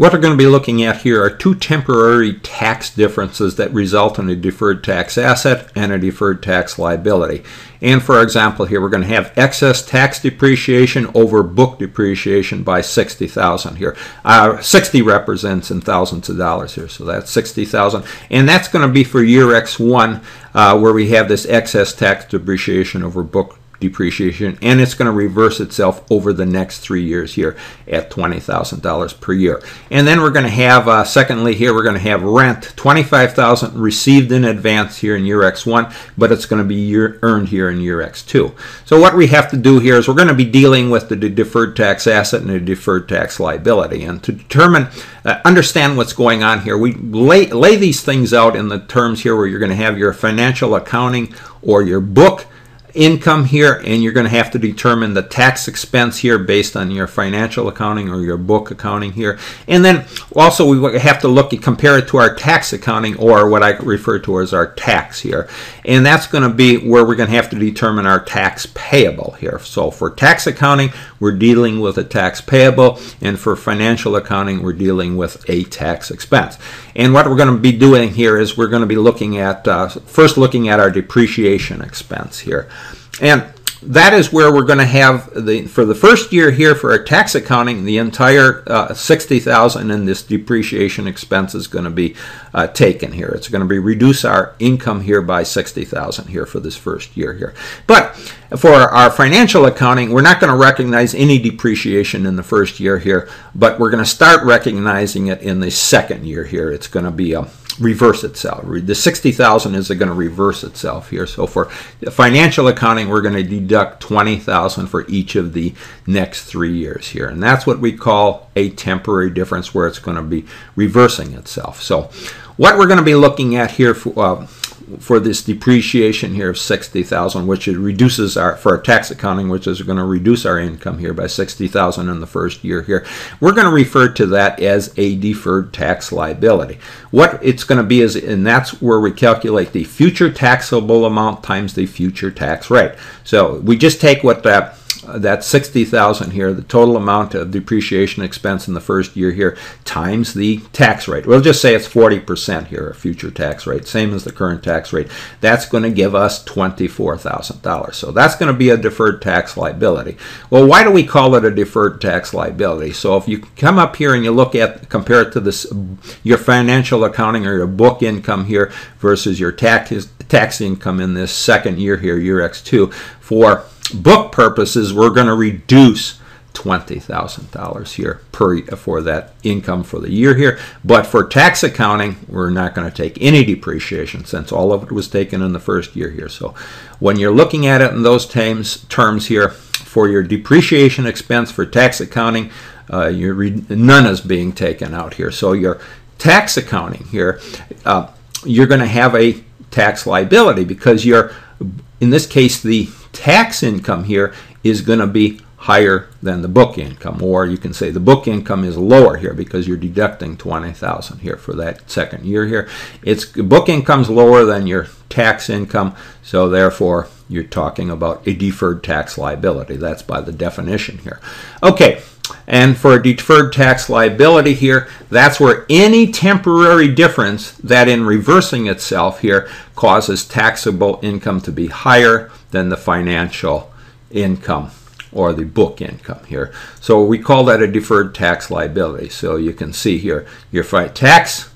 what we're going to be looking at here are two temporary tax differences that result in a deferred tax asset and a deferred tax liability. And for example here, we're going to have excess tax depreciation over book depreciation by 60,000 here. Uh, 60 represents in thousands of dollars here, so that's 60,000. And that's going to be for year X1 uh, where we have this excess tax depreciation over book depreciation and it's going to reverse itself over the next three years here at $20,000 per year. And then we're going to have, uh, secondly here, we're going to have rent, 25000 received in advance here in year X1, but it's going to be year, earned here in year X2. So what we have to do here is we're going to be dealing with the deferred tax asset and the deferred tax liability. And to determine, uh, understand what's going on here, we lay, lay these things out in the terms here where you're going to have your financial accounting or your book income here and you're going to have to determine the tax expense here based on your financial accounting or your book accounting here. And then also we have to look at compare it to our tax accounting or what I refer to as our tax here. And that's going to be where we're going to have to determine our tax payable here. So for tax accounting we're dealing with a tax payable and for financial accounting we're dealing with a tax expense. And what we're going to be doing here is we're going to be looking at uh, first looking at our depreciation expense here and that is where we're going to have the for the first year here for our tax accounting the entire uh, 60,000 in this depreciation expense is going to be uh, taken here. It's going to be reduce our income here by 60,000 here for this first year here. But for our financial accounting we're not going to recognize any depreciation in the first year here but we're going to start recognizing it in the second year here. It's going to be a reverse itself. The 60,000 is going to reverse itself here. So for financial accounting, we're going to deduct 20,000 for each of the next three years here. And that's what we call a temporary difference where it's going to be reversing itself. So what we're going to be looking at here for, uh, for this depreciation here of 60,000 which it reduces our for our tax accounting which is going to reduce our income here by 60,000 in the first year here we're going to refer to that as a deferred tax liability. What it's going to be is and that's where we calculate the future taxable amount times the future tax rate. So we just take what that that 60,000 here, the total amount of depreciation expense in the first year here, times the tax rate. We'll just say it's 40% here, a future tax rate, same as the current tax rate. That's going to give us $24,000. So that's going to be a deferred tax liability. Well, why do we call it a deferred tax liability? So if you come up here and you look at, compare it to this, your financial accounting or your book income here versus your tax, tax income in this second year here, year X2, for book purposes, we're going to reduce $20,000 here per for that income for the year here. But for tax accounting, we're not going to take any depreciation since all of it was taken in the first year here. So when you're looking at it in those terms, terms here, for your depreciation expense for tax accounting, uh, none is being taken out here. So your tax accounting here, uh, you're going to have a tax liability because you're, in this case, the tax income here is going to be higher than the book income or you can say the book income is lower here because you're deducting 20,000 here for that second year here. It's book income's lower than your tax income so therefore you're talking about a deferred tax liability. That's by the definition here. Okay and for a deferred tax liability here, that's where any temporary difference that in reversing itself here causes taxable income to be higher than the financial income or the book income here. So we call that a deferred tax liability. So you can see here your tax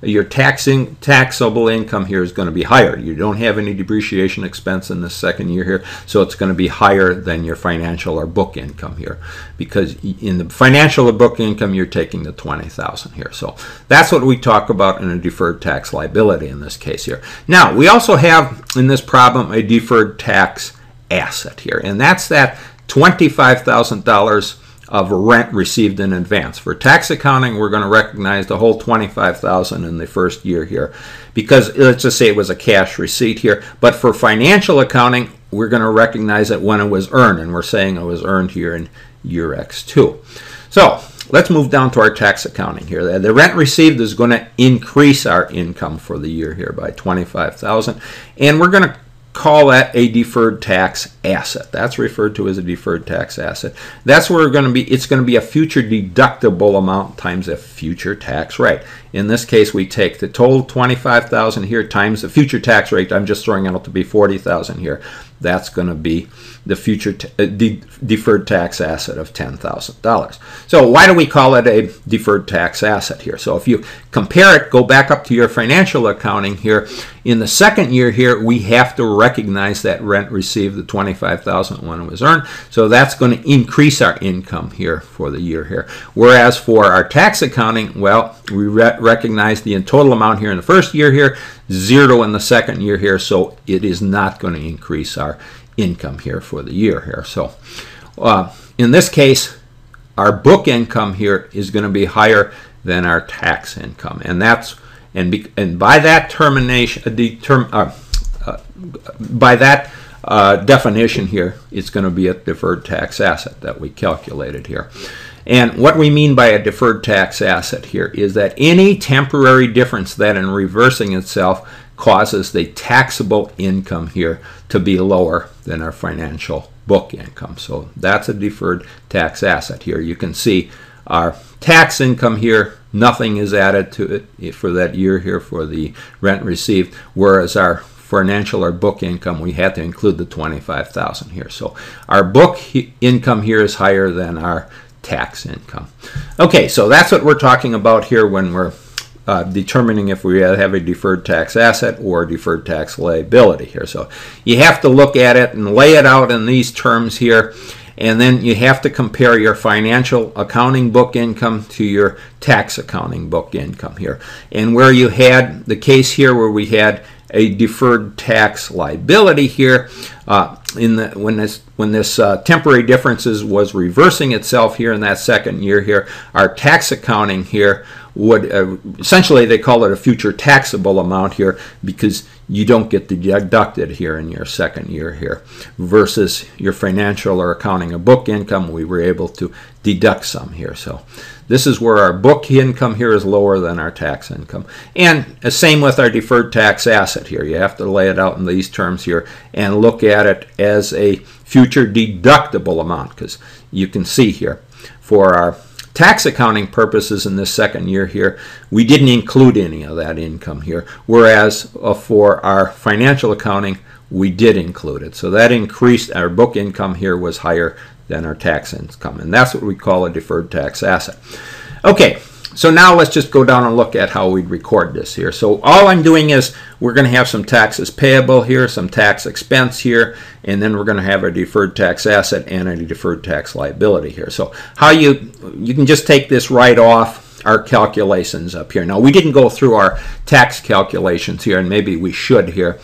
your taxing taxable income here is going to be higher. You don't have any depreciation expense in the second year here, so it's going to be higher than your financial or book income here. Because in the financial or book income, you're taking the 20,000 here. So that's what we talk about in a deferred tax liability in this case here. Now, we also have in this problem a deferred tax asset here, and that's that $25,000 of rent received in advance. For tax accounting, we're going to recognize the whole 25,000 in the first year here because let's just say it was a cash receipt here. But for financial accounting, we're going to recognize it when it was earned and we're saying it was earned here in year X2. So let's move down to our tax accounting here. The rent received is going to increase our income for the year here by 25,000 and we're going to call that a deferred tax asset. That's referred to as a deferred tax asset. That's where we're going to be. It's going to be a future deductible amount times a future tax rate. In this case, we take the total 25,000 here times the future tax rate. I'm just throwing out to be 40,000 here. That's going to be the future uh, de deferred tax asset of $10,000. So why do we call it a deferred tax asset here? So if you compare it, go back up to your financial accounting here. In the second year here, we have to recognize that rent received, the 25,000 when it was earned. So that's going to increase our income here for the year here. Whereas for our tax accounting, well, we recognize the total amount here in the first year here, zero in the second year here, so it is not going to increase our income here for the year here. So uh, in this case, our book income here is going to be higher than our tax income, and that's and be, and by that termination, uh, uh, uh, by that uh, definition here, it's going to be a deferred tax asset that we calculated here. And what we mean by a deferred tax asset here is that any temporary difference that in reversing itself causes the taxable income here to be lower than our financial book income. So that's a deferred tax asset here. You can see our tax income here, nothing is added to it for that year here for the rent received, whereas our financial or book income, we had to include the 25,000 here. So our book income here is higher than our tax income. Okay, so that's what we're talking about here when we're uh, determining if we have a deferred tax asset or deferred tax liability here. So you have to look at it and lay it out in these terms here. And then you have to compare your financial accounting book income to your tax accounting book income here. And where you had the case here where we had a deferred tax liability here uh, in the when this when this uh, temporary differences was reversing itself here in that second year here our tax accounting here would uh, essentially they call it a future taxable amount here because you don't get deducted here in your second year here versus your financial or accounting or book income. We were able to deduct some here. So this is where our book income here is lower than our tax income. And the same with our deferred tax asset here. You have to lay it out in these terms here and look at it as a future deductible amount because you can see here for our tax accounting purposes in this second year here, we didn't include any of that income here, whereas uh, for our financial accounting, we did include it. So that increased our book income here was higher than our tax income, and that's what we call a deferred tax asset. Okay, so now let's just go down and look at how we'd record this here. So all I'm doing is we're going to have some taxes payable here, some tax expense here, and then we're going to have a deferred tax asset and a deferred tax liability here. So how you, you can just take this right off our calculations up here. Now we didn't go through our tax calculations here, and maybe we should here.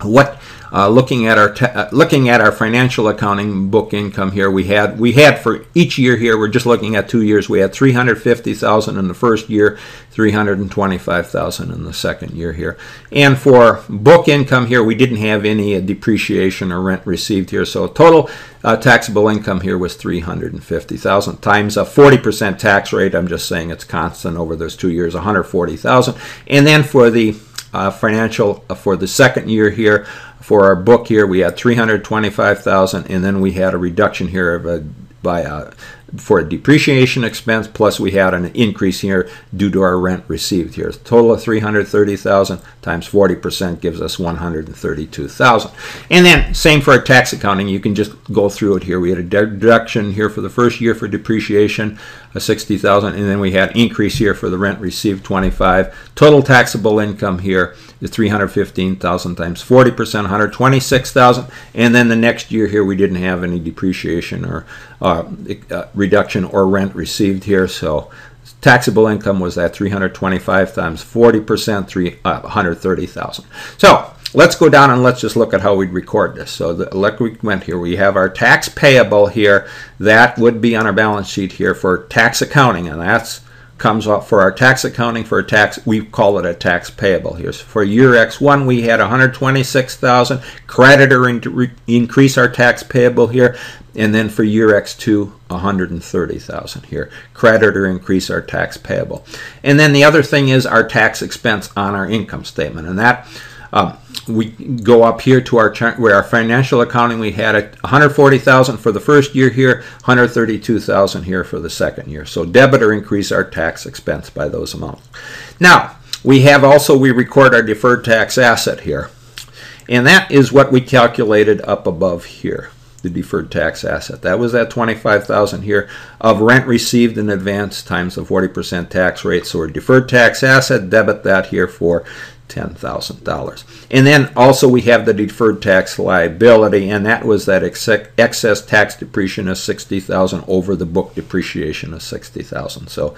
What uh, looking at our uh, looking at our financial accounting book income here, we had we had for each year here. We're just looking at two years. We had 350,000 in the first year, 325,000 in the second year here. And for book income here, we didn't have any depreciation or rent received here. So total uh, taxable income here was 350,000 times a 40% tax rate. I'm just saying it's constant over those two years, 140,000. And then for the uh, financial uh, for the second year here, for our book here, we had 325,000, and then we had a reduction here of a, by a, for a depreciation expense, plus we had an increase here due to our rent received here. Total of 330,000 times 40% gives us 132,000. And then same for our tax accounting. You can just go through it here. We had a deduction here for the first year for depreciation, of 60,000, and then we had increase here for the rent received 25. Total taxable income here is 315,000 times 40%, 126,000. And then the next year here we didn't have any depreciation or uh, uh, reduction or rent received here. So taxable income was at 325 times 40%, three, uh, 130,000. So let's go down and let's just look at how we'd record this. So the, like we went here, we have our tax payable here. That would be on our balance sheet here for tax accounting, and that's comes up for our tax accounting for a tax we call it a tax payable here. So for year x1 we had 126000 creditor in, increase our tax payable here. And then for year x2 130000 here creditor increase our tax payable. And then the other thing is our tax expense on our income statement. And that um, we go up here to our chart where our financial accounting we had a 140,000 for the first year here 132,000 here for the second year so debit or increase our tax expense by those amounts now we have also we record our deferred tax asset here and that is what we calculated up above here the deferred tax asset. That was that 25,000 here of rent received in advance times the 40% tax rate. So our deferred tax asset, debit that here for $10,000. And then also we have the deferred tax liability, and that was that ex excess tax depreciation of 60,000 over the book depreciation of 60,000. So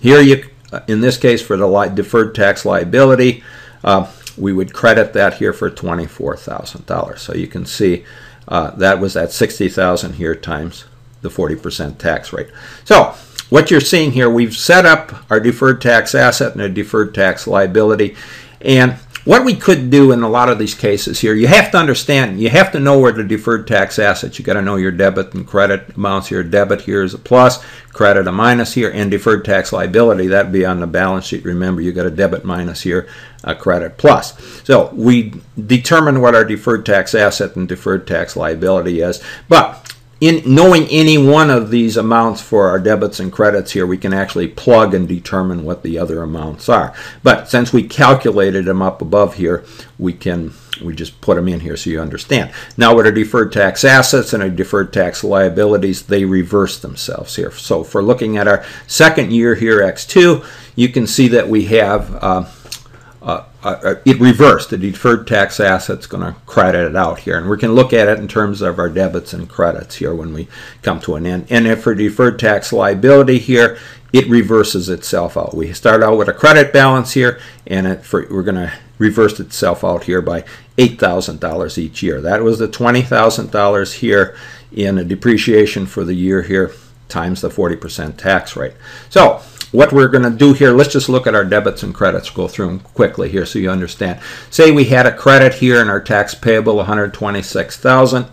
here you, uh, in this case for the deferred tax liability, uh, we would credit that here for $24,000. So you can see uh, that was at 60,000 here times the 40% tax rate. So what you're seeing here, we've set up our deferred tax asset and a deferred tax liability. And what we could do in a lot of these cases here, you have to understand, you have to know where the deferred tax assets, you got to know your debit and credit amounts here. Debit here is a plus, credit a minus here, and deferred tax liability, that'd be on the balance sheet. Remember, you got a debit minus here, a credit plus. So we determine what our deferred tax asset and deferred tax liability is. But in knowing any one of these amounts for our debits and credits here, we can actually plug and determine what the other amounts are. But since we calculated them up above here, we can we just put them in here so you understand. Now with our deferred tax assets and our deferred tax liabilities, they reverse themselves here. So for looking at our second year here, X2, you can see that we have uh, uh, uh, it reversed. The deferred tax asset's going to credit it out here. And we can look at it in terms of our debits and credits here when we come to an end. And if for deferred tax liability here, it reverses itself out. We start out with a credit balance here, and for, we're going to reverse itself out here by $8,000 each year. That was the $20,000 here in a depreciation for the year here times the 40% tax rate. So what we're going to do here, let's just look at our debits and credits, go through them quickly here so you understand. Say we had a credit here in our tax payable, 126000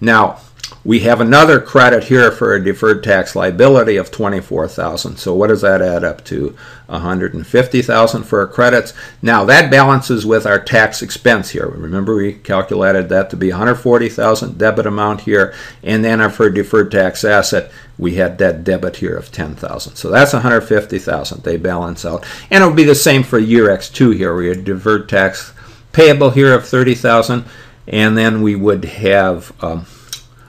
Now, we have another credit here for a deferred tax liability of 24,000. So what does that add up to? 150,000 for our credits. Now that balances with our tax expense here. Remember we calculated that to be 140,000 debit amount here and then for deferred tax asset we had that debit here of 10,000. So that's 150,000. They balance out. And it'll be the same for year X2 here. We had deferred tax payable here of 30,000 and then we would have um,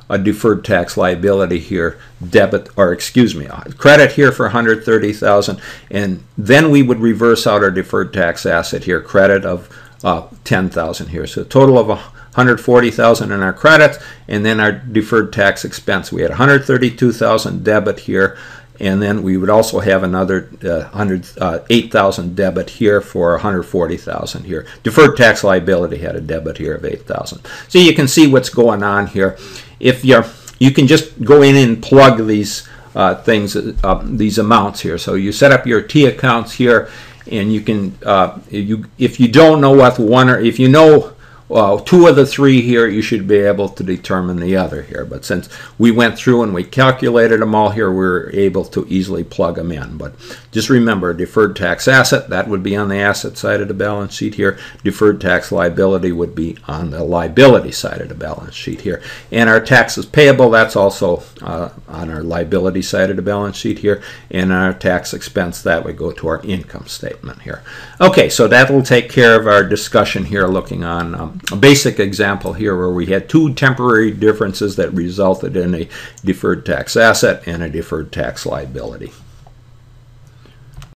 a deferred tax liability here, debit, or excuse me, credit here for 130,000, and then we would reverse out our deferred tax asset here, credit of uh, 10,000 here. So a total of 140,000 in our credits, and then our deferred tax expense. We had 132,000 debit here, and then we would also have another uh, 108,000 uh, debit here for 140,000 here. Deferred tax liability had a debit here of 8,000. So you can see what's going on here. If you're, you can just go in and plug these uh, things, uh, these amounts here. So you set up your T accounts here, and you can, uh, you if you don't know what one or if you know well, two of the three here, you should be able to determine the other here. But since we went through and we calculated them all here, we are able to easily plug them in. But just remember, deferred tax asset, that would be on the asset side of the balance sheet here. Deferred tax liability would be on the liability side of the balance sheet here. And our taxes payable, that's also uh, on our liability side of the balance sheet here. And our tax expense, that would go to our income statement here. Okay, so that will take care of our discussion here looking on um, a basic example here where we had two temporary differences that resulted in a deferred tax asset and a deferred tax liability.